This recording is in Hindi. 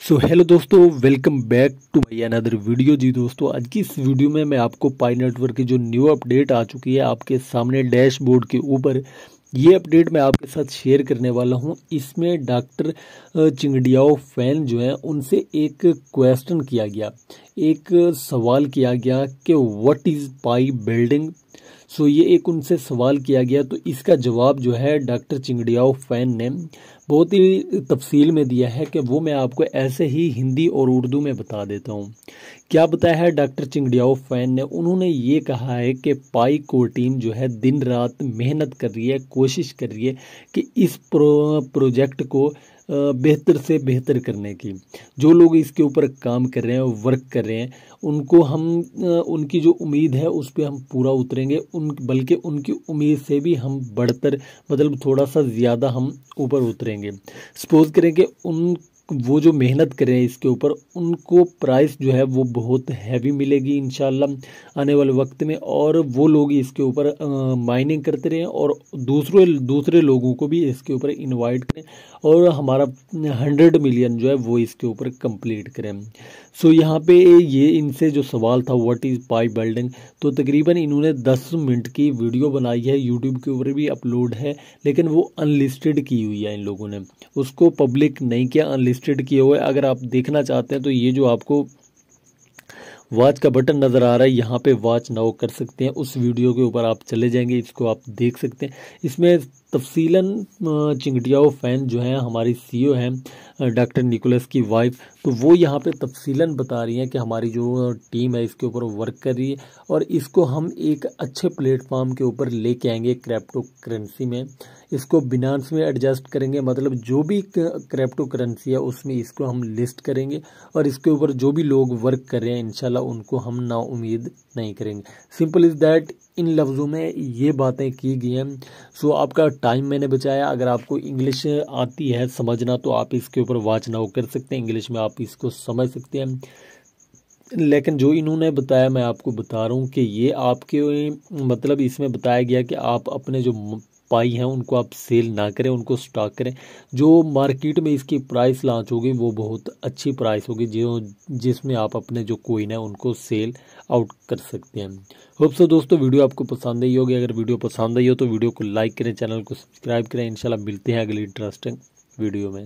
सो हेलो दोस्तों welcome back to my another video जी दोस्तों, आज की इस वीडियो में मैं आपको पाई नेटवर्क की जो न्यू अपडेट आ चुकी है आपके सामने डैशबोर्ड के ऊपर, ये अपडेट मैं आपके साथ शेयर करने वाला हूँ। इसमें डॉक्टर चिंगड़ियाओ फ़ैन जो हैं, उनसे एक क्वेश्चन किया गया। एक सवाल किया गया कि what is pie building so ये एक उनसे सवाल किया गया। तो इसका जवाब जो है, डॉक्टर चिंगड़ियाओ फ़ैन ने बहुत ही तफसील में दिया है कि वो मैं आपको ऐसे ही हिंदी और उर्दू में बता देता हूँ। क्या बताया है डॉक्टर चिंगड़ियाओ फ़ैन ने? उन्होंने ये कहा है कि पाई कोर टीम जो है, दिन रात मेहनत कर रही है, कोशिश कर रही है कि इस प्रो, प्रोजेक्ट को बेहतर से बेहतर करने की। जो लोग इसके ऊपर काम कर रहे हैं वर्क कर रहे हैं, उनको हम उनकी जो उम्मीद है, उस पर हम पूरा उतरेंगे। उन, बल्कि उनकी उम्मीद से भी हम बढ़तर मतलब थोड़ा सा ज़्यादा हम ऊपर उतरेंगे। सपोज़ करें कि उन वो जो मेहनत कर रहे हैं इसके ऊपर, उनको प्राइस जो है वो बहुत हैवी मिलेगी इन आने वाले वक्त में। और वो लोग इसके ऊपर माइनिंग करते रहें और दूसरे दूसरे लोगों को भी इसके ऊपर इनवाइट करें और हमारा हंड्रेड मिलियन जो है वो इसके ऊपर कंप्लीट करें। सो यहाँ पे ये इनसे जो सवाल था व्हाट इज़ पाई बिल्डिंग तो तकरीबन इन्होंने दस मिनट की वीडियो बनाई है यूट्यूब के ऊपर भी अपलोड है, लेकिन वो अनलिस्टेड की हुई है इन लोगों ने। उसको पब्लिक नहीं किया अनलिस्टेड किए हुए अगर आप देखना चाहते हैं तो ये जो आपको वॉच का बटन नज़र आ रहा है, यहाँ पे वॉच नाउ कर सकते हैं। उस वीडियो के ऊपर आप चले जाएँगे, इसको आप देख सकते हैं। इसमें तफसीला चिंगटियाओ फ़ैन जो हैं, हमारी सीईओ हैं डॉक्टर निकोलस की वाइफ तो वो यहाँ पे तफसीला बता रही हैं कि हमारी जो टीम है, इसके ऊपर वर्क कर रही है और इसको हम एक अच्छे प्लेटफॉर्म के ऊपर लेके आएँगे क्रिप्टो करेंसी में। इसको बिनांस में एडजस्ट करेंगे मतलब जो भी क्रिप्टो करेंसी है, उसमें इसको हम लिस्ट करेंगे और इसके ऊपर जो भी लोग वर्क कर रहे हैं इनशाला उनको हम ना उम्मीद नहीं करेंगे। सिंपल इज़ दैट इन लफ्ज़ों में ये बातें की गई हैं। सो आपका टाइम मैंने बचाया। अगर आपको इंग्लिश आती है समझना तो आप इसके ऊपर वाच नाउ कर सकते हैं। इंग्लिश में आप इसको समझ सकते हैं। लेकिन जो इन्होंने बताया, मैं आपको बता रहा हूँ कि ये आपके मतलब इसमें बताया गया कि आप अपने जो पाई हैं, उनको आप सेल ना करें, उनको स्टॉक करें। जो मार्केट में इसकी प्राइस लॉन्च होगी, वो बहुत अच्छी प्राइस होगी, जो, जिसमें आप अपने जो कोइन है, उनको सेल आउट कर सकते हैं। होप सो दोस्तों, वीडियो आपको पसंद आई होगी। अगर वीडियो पसंद आई हो तो वीडियो को लाइक करें, चैनल को सब्सक्राइब करें। इंशाल्लाह मिलते हैं अगली इंटरेस्टिंग वीडियो में।